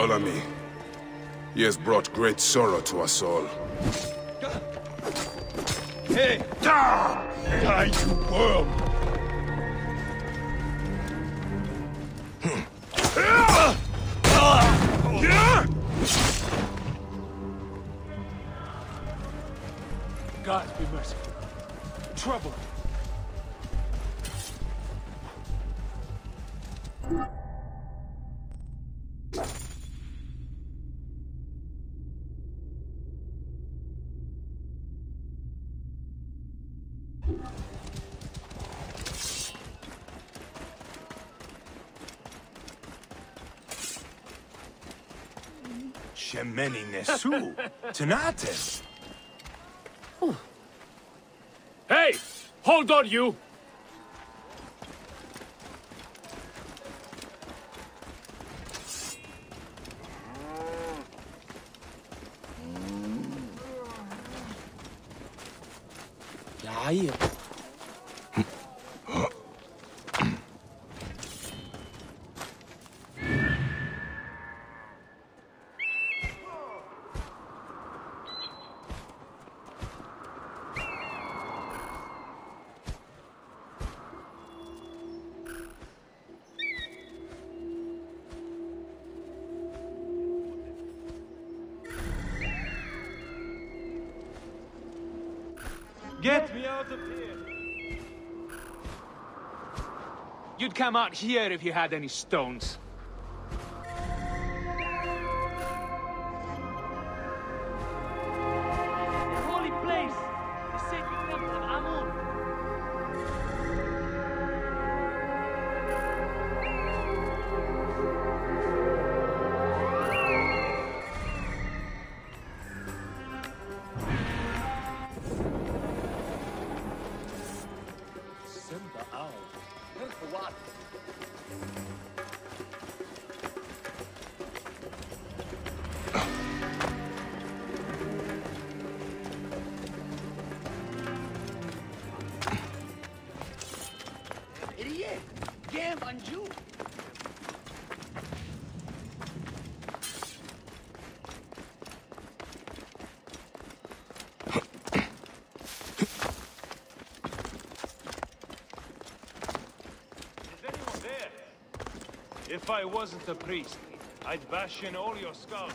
Ptolemy. He has brought great sorrow to us all. Hey! Die, you worm! God be merciful. Trouble. Tanatis! hey! Hold on, you! Yeah. You'd come out here if you had any stones. Idiot! If I wasn't a priest, I'd bash in all your skulls.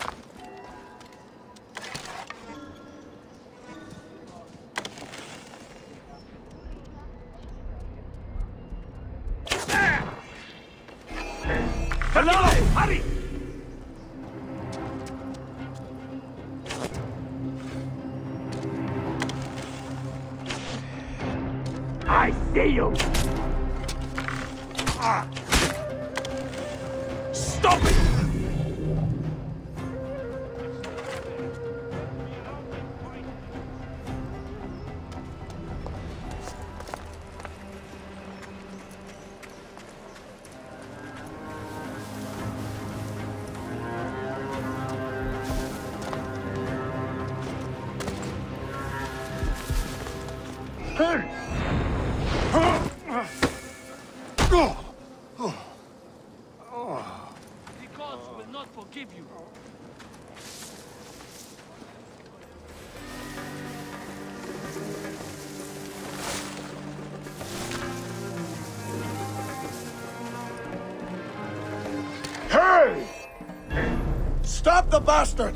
Stop the bastard!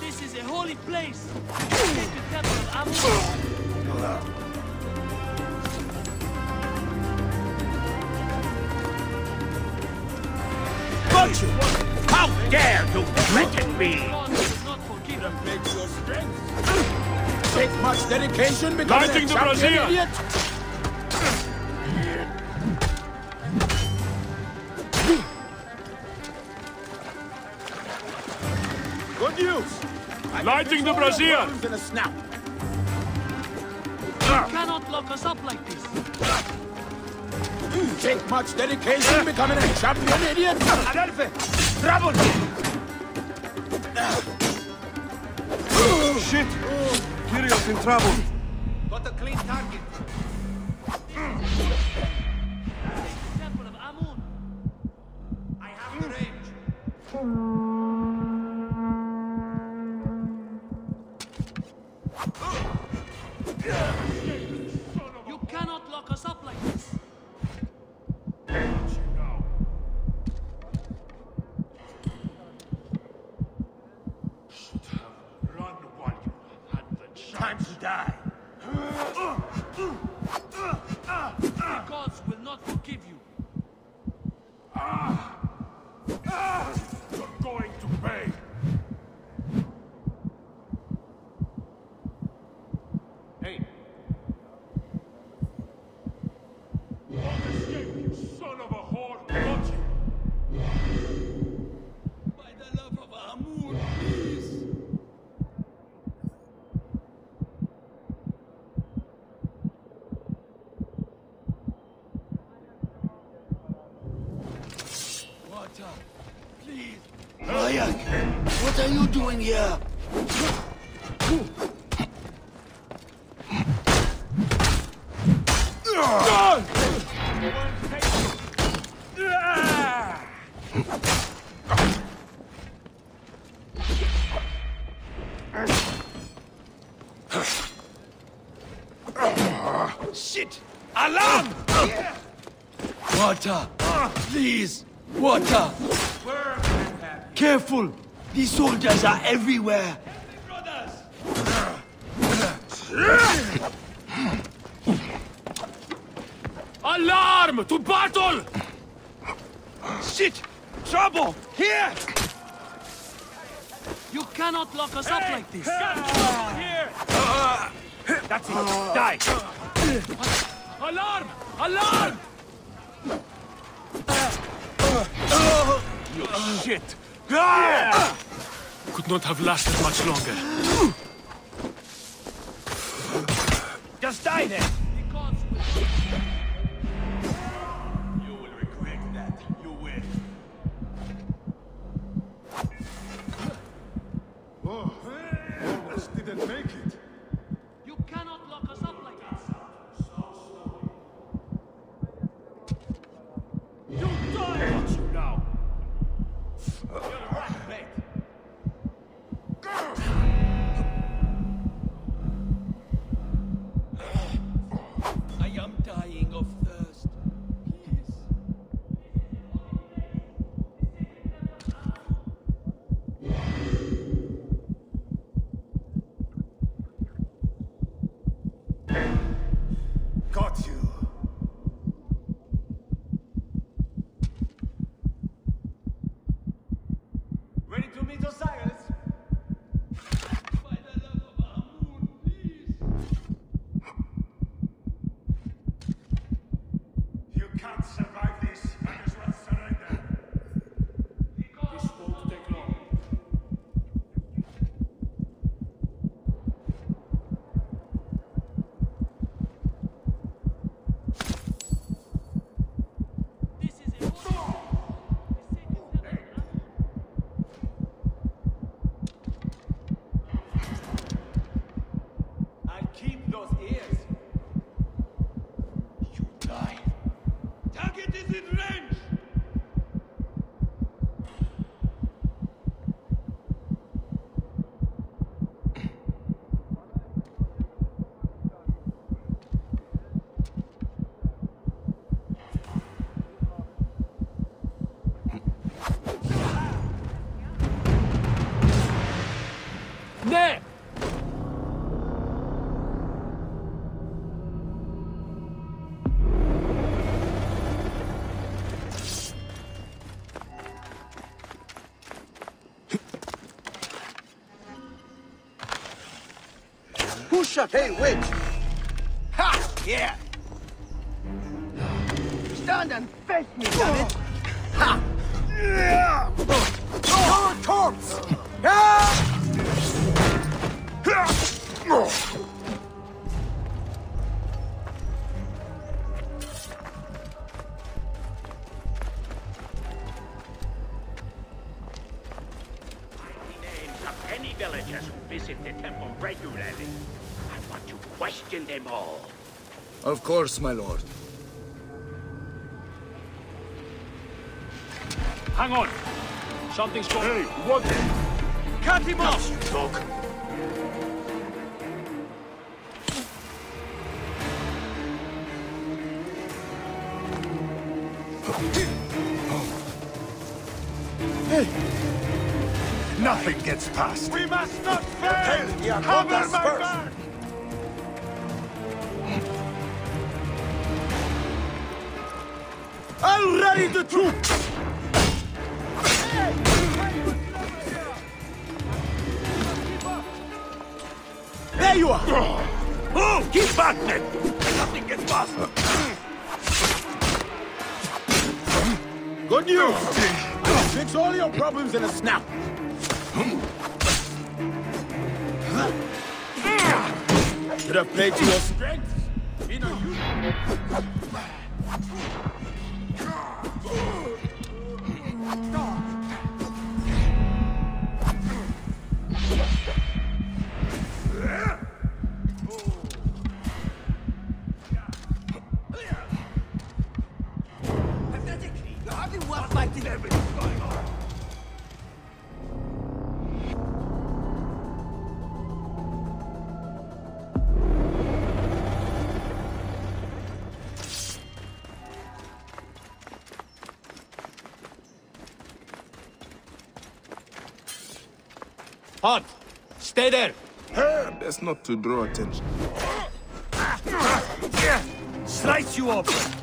This is a holy place! The sacred temple of Amun! Got you! How dare you threaten me! God will not forgive you. Take much dedication becoming Lighting a the champion, brazier. News! Lighting the fix all your brazier. In a snap. You cannot lock us up like this. Take much dedication becoming a champion, idiot! Adelphi! Trouble! Shit! Kyrill's in trouble. Got a clean target. Water! Ah, please! Water! Careful! These soldiers are everywhere! Alarm! To battle! Shit! Trouble! Here! You cannot lock us hey, up like this! Here! Ah. That's it! Die! Ah. Alarm! Alarm! Shit! Yeah. Could not have lasted much longer. Just die then! You shall Hey, wait! Ha! Yeah! Stand and face me, damn it! Ha! Yeah! Oh, corpse! Yeah! course, my lord. Hang on. Something's going... Hey, what? Cut him off! You dog! Nothing gets past. We must not fail! Cover my rally the troops! There you are! Oh, keep back, then. Nothing gets past. Good news! I'll fix all your problems in a snap. Should have played to your strengths. Stay there! Best not to draw attention. Slice you open!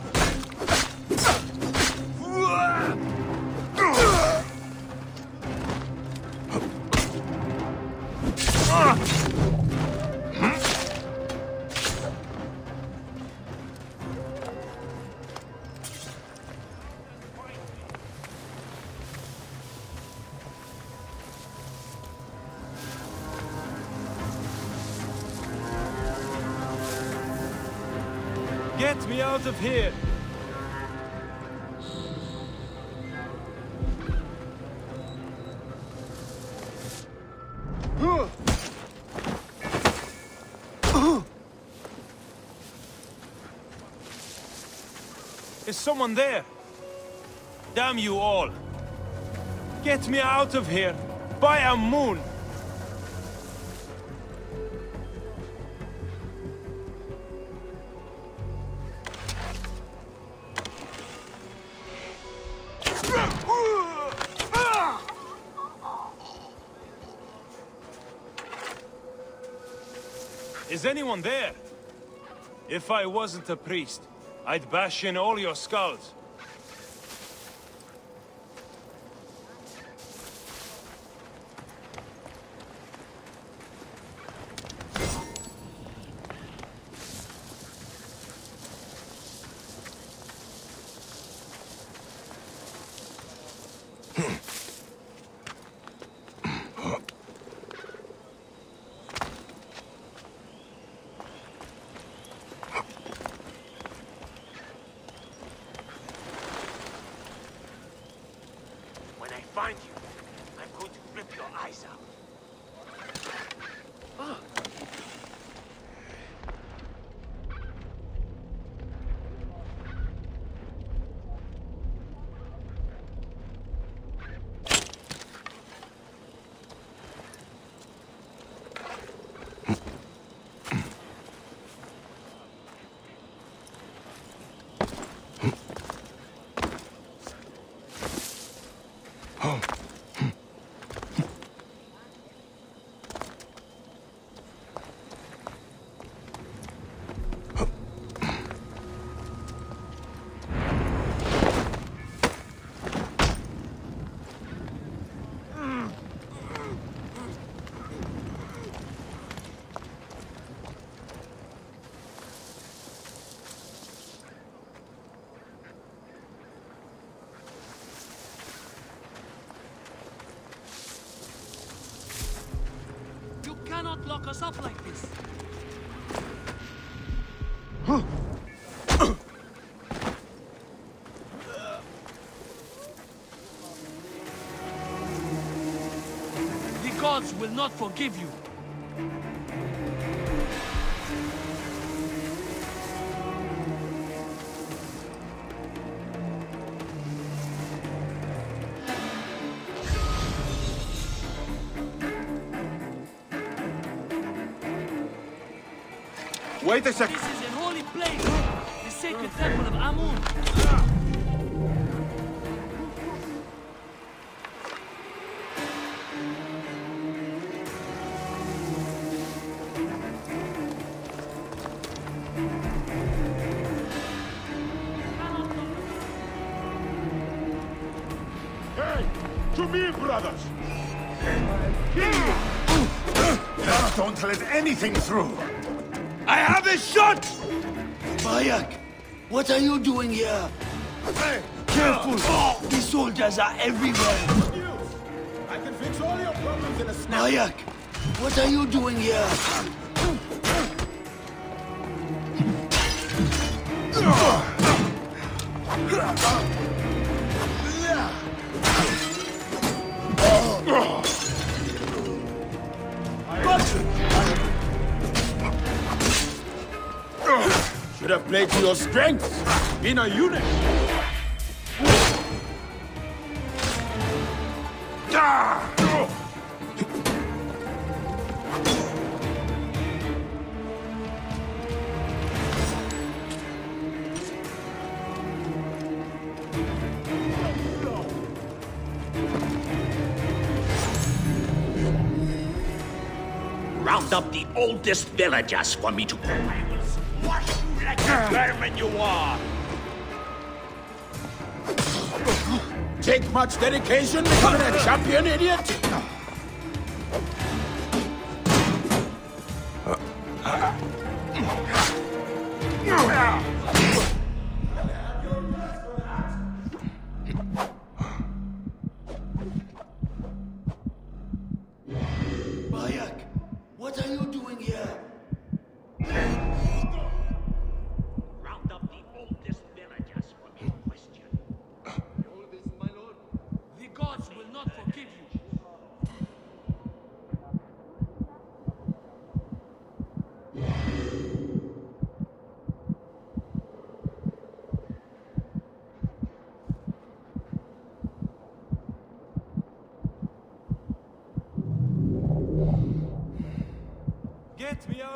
Out of here! Is someone there? Damn you all! Get me out of here! By Amun! Is anyone there? If I wasn't a priest, I'd bash in all your skulls. When I find you, I'm going to rip your eyes out. Lock us up like this. The gods will not forgive you. Wait a sec. This is a holy place, the sacred temple of Amun. Hey! To me, brothers! Don't let anything through! I have a shot! Bayek, what are you doing here? Hey! Careful! Uh, uh. The soldiers are everywhere! I can fix all your problems in a snap. Bayek, what are you doing here? Should played to your strengths. Been a unit. Round up the oldest villagers for me to vermin you are. Take much dedication becoming a champion, idiot?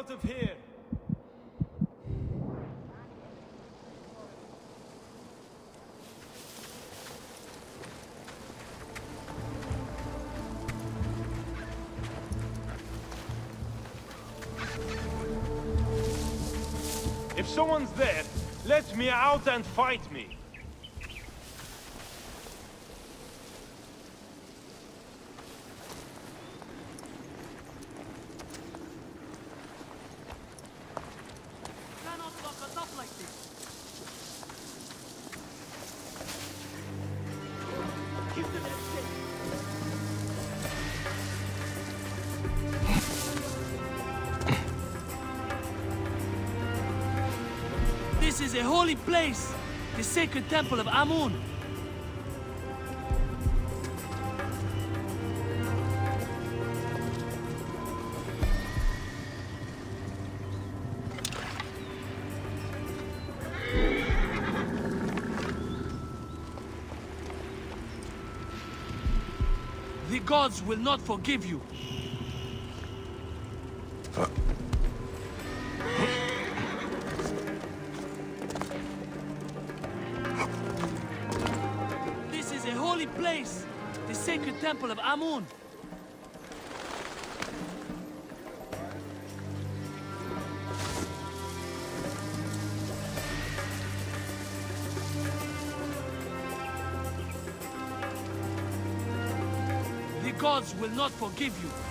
Out of here! If someone's there, let me out and fight me. Sacred temple of Amun. The gods will not forgive you. Holy place, the sacred temple of Amun. The gods will not forgive you.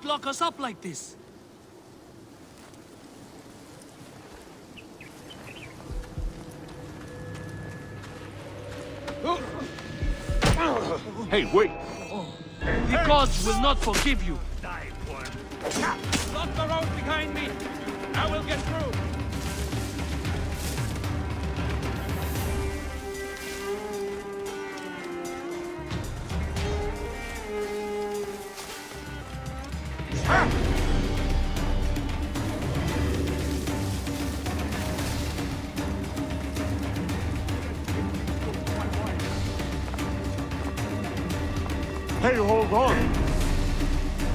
You cannot lock us up like this. Hey, wait! The gods will not forgive you. Die for Lock the road behind me! I will get through! Hey, hold on.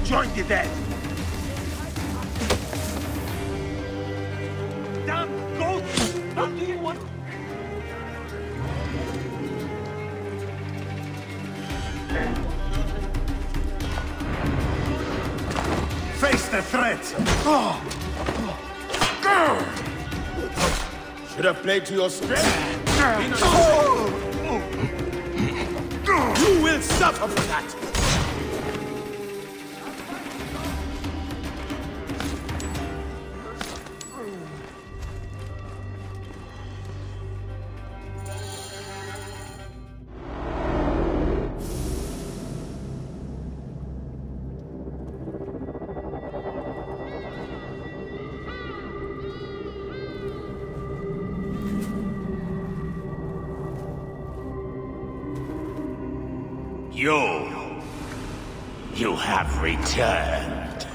Join the dead. Should have played to your strength. You will suffer for that! You. You have returned.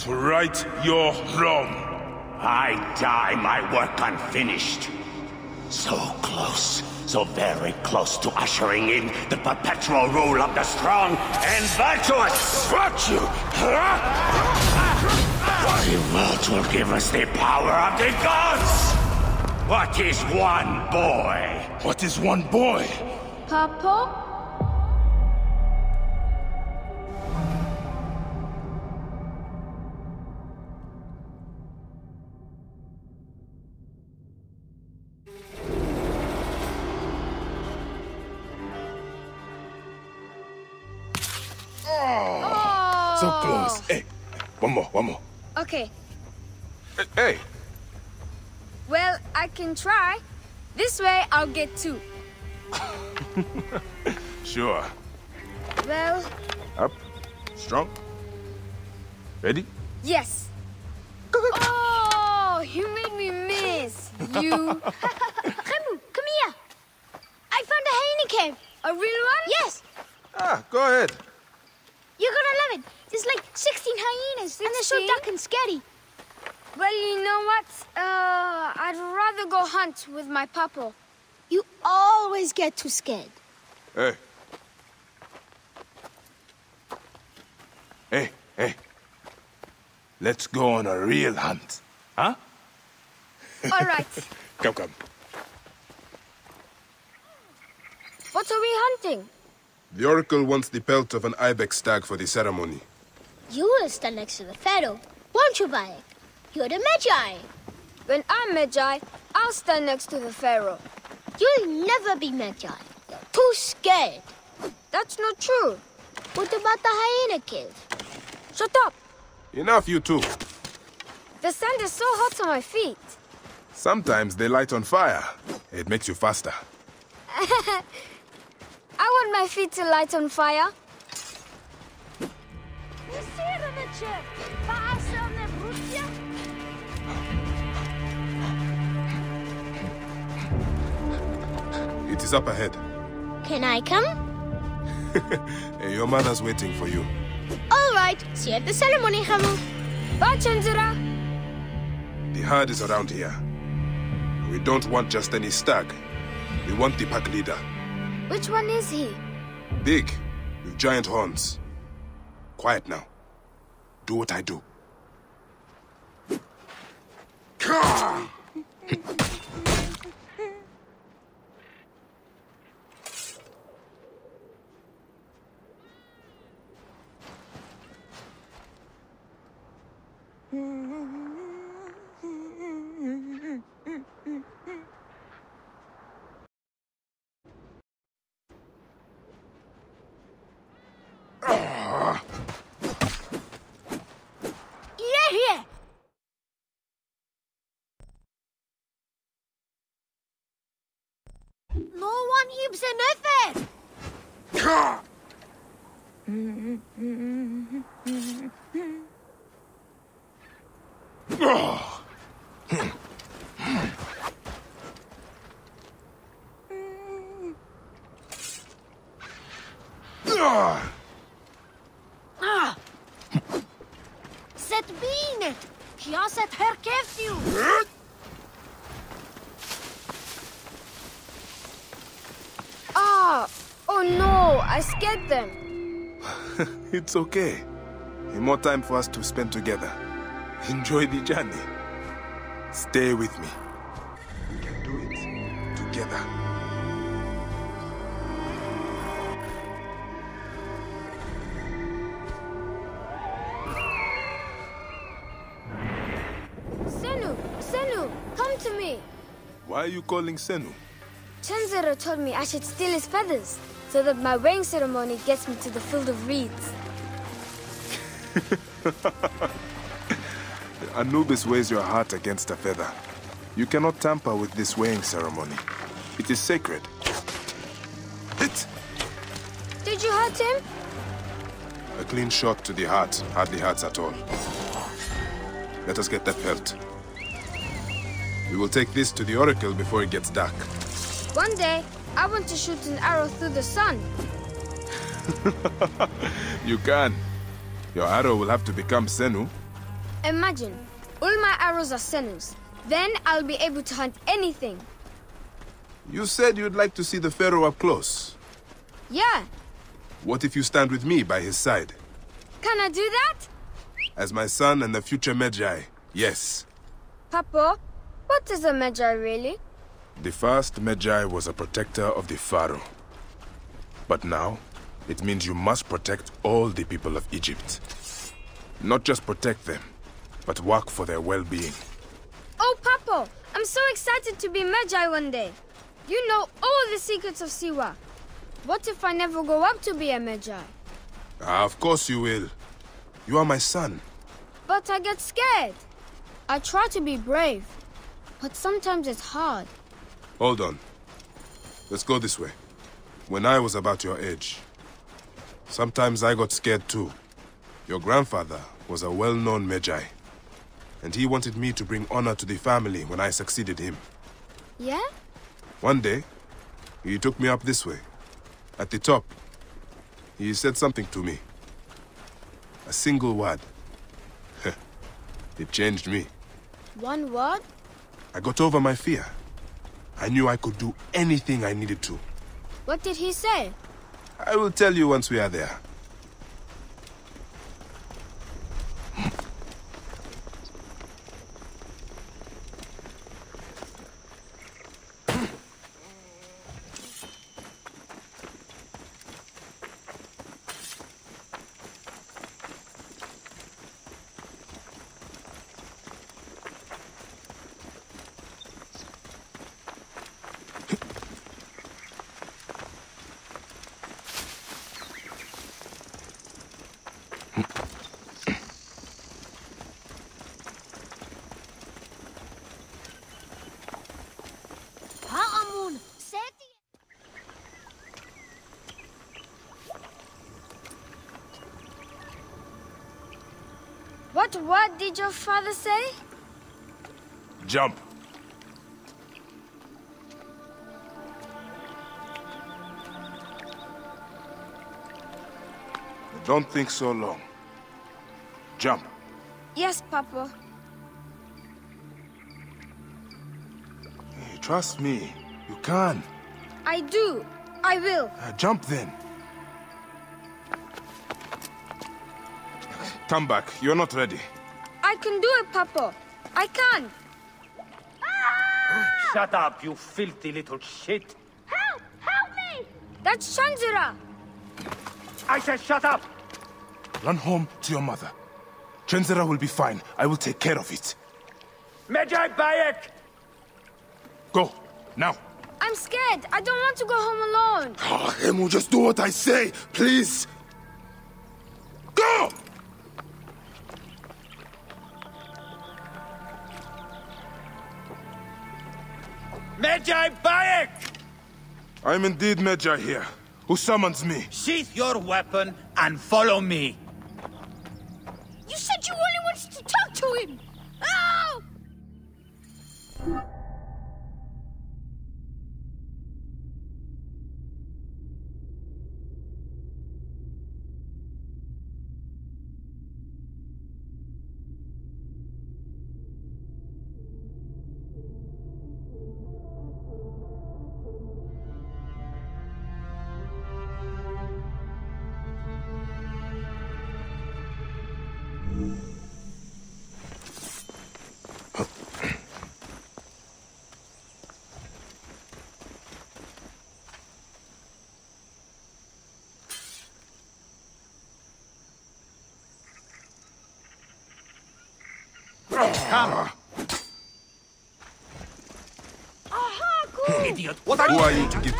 To right your wrong. I die my work unfinished. So close, so very close to ushering in the perpetual rule of the strong and virtuous. Virtue! The world will give us the power of the gods. What is one boy? What is one boy? Papa? Okay, Hey, hey, well, I can try. This way, I'll get two. sure. Well, Up, strong. Ready? yes. Oh, you made me miss. You. Khemu, come here. I found a hyena cave. A real one? Yes, Ah, go ahead. You're gonna love it. There's like 16 hyenas, and they're so dark and scary. Well, you know what? Uh, I'd rather go hunt with my papa. You always get too scared. Hey. Hey, hey. Let's go on a real hunt. Huh? All right. Come, come. what are we hunting? The Oracle wants the pelt of an ibex stag for the ceremony. You will stand next to the pharaoh, won't you, Bayek? You're the Medjay. When I'm Medjay, I'll stand next to the Pharaoh. You'll never be Medjay. You're too scared. That's not true. What about the hyena cave? Shut up. Enough, you two. The sand is so hot on my feet. Sometimes they light on fire. It makes you faster. I want my feet to light on fire. It is up ahead. Can I come? Hey, your mother's waiting for you. All right. See you at the ceremony, Khemu. Bye, Chandra. The herd is around here. We don't want just any stag. We want the pack leader. Which one is he? Big, with giant horns. Quiet now. Do what I do. Yeah, yeah. No one heaps in effort. Ah. Zet bine. Ja, zet herkeft u. Ah, oh no, I scared them. It's okay. More time for us to spend together. Enjoy the journey. Stay with me. We can do it together. Senu, Senu, come to me. Why are you calling Senu? Chenzira told me I should steal his feathers so that my weighing ceremony gets me to the field of reeds. Anubis weighs your heart against a feather. You cannot tamper with this weighing ceremony. It is sacred. Hit! Did you hurt him? A clean shot to the heart hardly hurts at all. Let us get that belt. We will take this to the Oracle before it gets dark. One day, I want to shoot an arrow through the sun. you can. Your arrow will have to become Senu. Imagine, all my arrows are Senus. Then I'll be able to hunt anything. You said you'd like to see the Pharaoh up close. Yeah, What if you stand with me by his side? can I do that? As my son and the future Medjay, yes. Papa, what is a Medjay really? The first Medjay was a protector of the Pharaoh. But now, it means you must protect all the people of Egypt. Not just protect them, but work for their well-being. Oh, Papa, I'm so excited to be Medjay one day. You know all the secrets of Siwa. What if I never go up to be a Medjay? Ah, of course you will. You are my son. But I get scared. I try to be brave, but sometimes it's hard. Hold on. Let's go this way. When I was about your age, sometimes I got scared too. Your grandfather was a well-known Medjay, and he wanted me to bring honor to the family when I succeeded him. Yeah? One day, he took me up this way. At the top, he said something to me. A single word. it changed me. One word? I got over my fear. I knew I could do anything I needed to. What did he say? I will tell you once we are there. What word did your father say? Jump. Don't think so long. Jump. Yes, Papa. Hey, trust me. You can. I do. I will. Uh, jump then. Come back. You're not ready. I can do it, Papa. I can. Ah! Shut up, you filthy little shit. Help! Help me! That's Chenzira. I said shut up! Run home to your mother. Chenzira will be fine. I will take care of it. Medjay Bayek! Go. Now. I'm scared. I don't want to go home alone. Oh, Emu, just do what I say, please. Medjay Bayek! I'm indeed Medjay here. Who summons me? Sheath your weapon and follow me.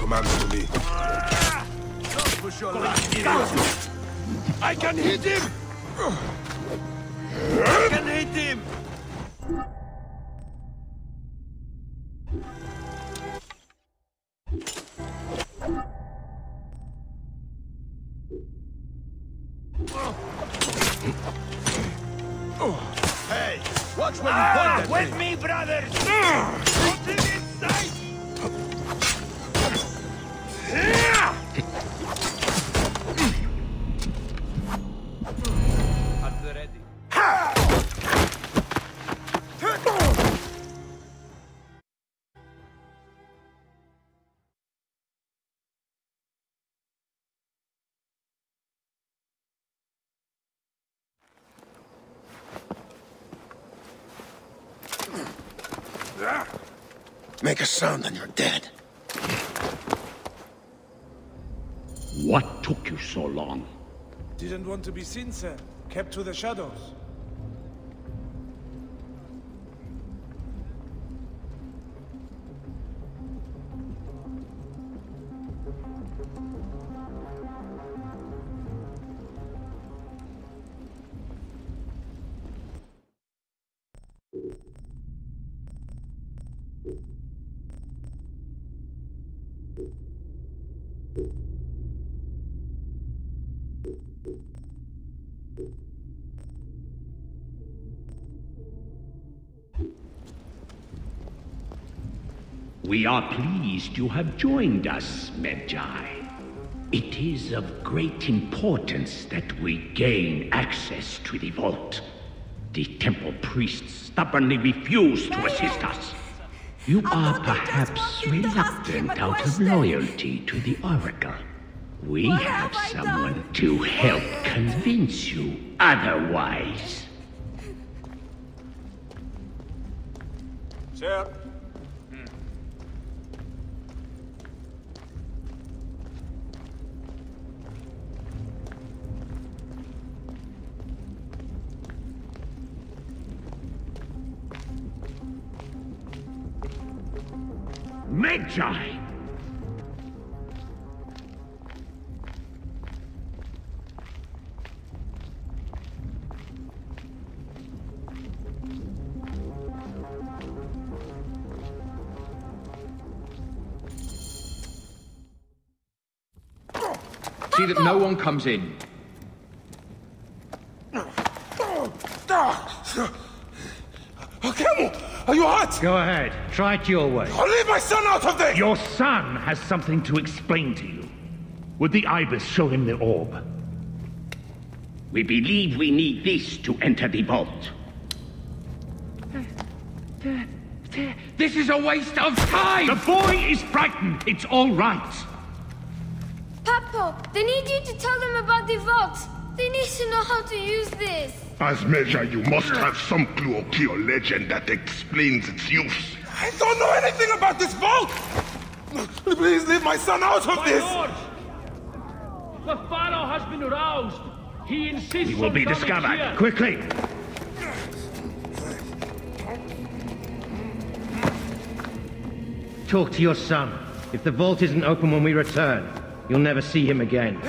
You to give commands to me? I can hit him! Sound and you're dead. What took you so long? Didn't want to be seen, sir. Kept to the shadows. We are pleased you have joined us, Medjay. It is of great importance that we gain access to the vault. The temple priests stubbornly refuse to assist us. You are perhaps reluctant out of loyalty to the Oracle. We have someone to help convince you otherwise. See that no one comes in. Are? Go ahead. Try it your way. I'll leave my son out of this! Your son has something to explain to you. Would the Ibis show him the orb? We believe we need this to enter the vault. This is a waste of time! The boy is frightened. It's all right. Papo, they need you to tell them about the vault. They need to know how to use this. As measure, you must have some clue or key or legend that explains its use. I don't know anything about this vault! Please leave my son out of My this! lord! The Pharaoh has been aroused. He insists He will on be discovered. here. Quickly! Talk to your son. If the vault isn't open when we return, you'll never see him again.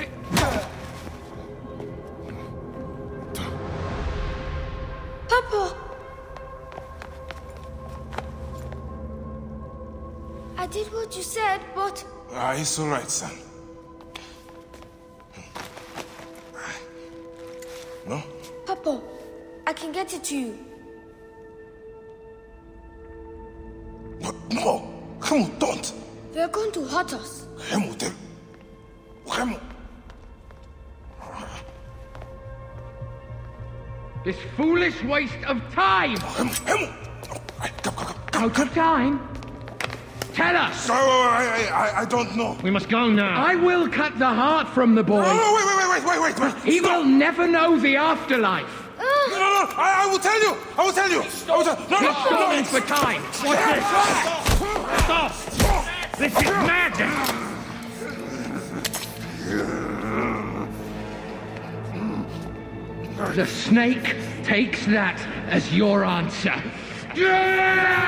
It's all right, son. No? Papo, I can get it to you. No! Khemu, don't! They're going to hurt us. Khemu, they... Khemu! This foolish waste of time! Khemu, Khemu! Out of time? Tell us! No, I, I, I don't know. We must go now. I will cut the heart from the boy. No, no, wait, wait, wait, wait, wait, wait! He will never know the afterlife. No, no, no! I, I will tell you! I will tell you! I will tell... No, He's no, stalling no! for time. What's this? Stop! This is madness! The snake takes that as your answer. Ah!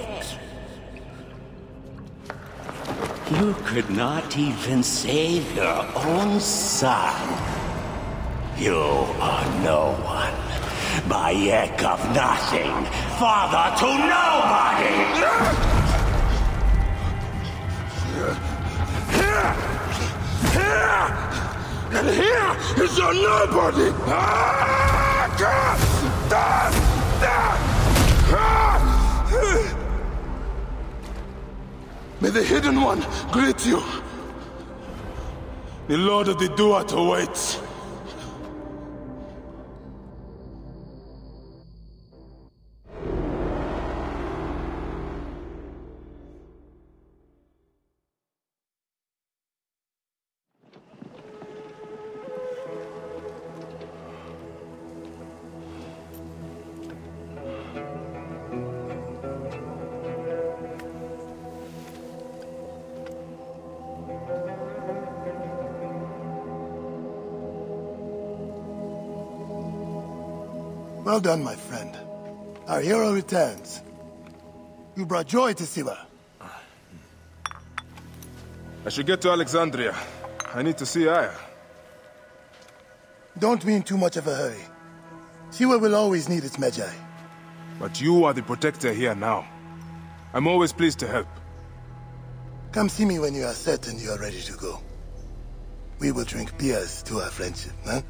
could not even save your own son. You are no one. Bayek of nothing. Father to nobody! Here! Here! And here is your nobody! Ah! Ah! Ah! The Hidden One greet you. The Lord of the Duat awaits. Well done, my friend. Our hero returns. You brought joy to Siwa. I should get to Alexandria. I need to see Aya. Don't be in too much of a hurry. Siwa will always need its Medjay. But you are the protector here now. I'm always pleased to help. Come see me when you are certain you are ready to go. We will drink beers to our friendship, huh?